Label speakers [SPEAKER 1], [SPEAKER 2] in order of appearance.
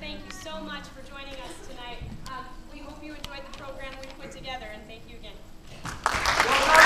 [SPEAKER 1] Thank you so much for joining us tonight. Um, we hope you enjoyed the program we put together, and thank you again.